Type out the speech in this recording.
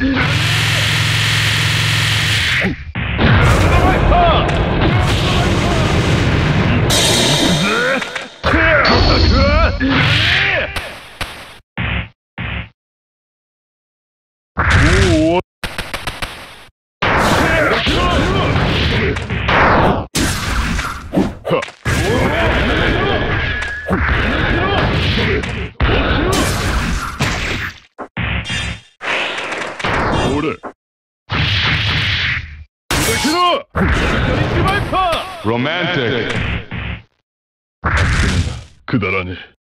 Yeah. ロマンティックくだらねえ